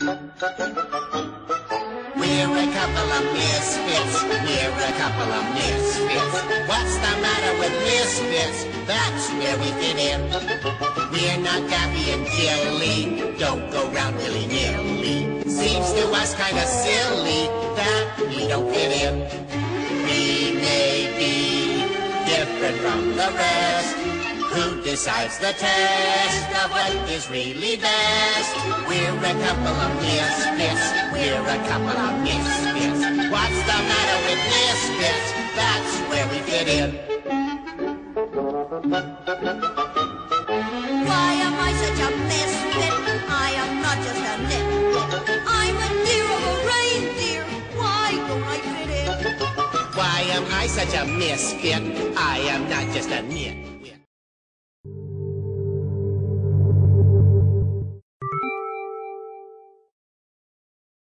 We're a couple of misfits. We're a couple of misfits. What's the matter with misfits? That's where we fit in. We're not Daffy and Gilly. Don't go round willy nilly. Seems to us kind of silly that we don't fit in. We may be different from the rest. Who decides the test of what is really best? We're a couple of misfits. We're a couple of misfits. What's the matter with misfits? That's where we fit in. Why am I such a misfit? I am not just a nitwit. I'm a of a reindeer. Why don't I fit in? Why am I such a misfit? I am not just a nit.